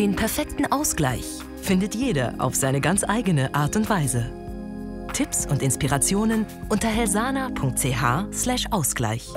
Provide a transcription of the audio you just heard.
Den perfekten Ausgleich findet jeder auf seine ganz eigene Art und Weise. Tipps und Inspirationen unter helsana.ch/ausgleich.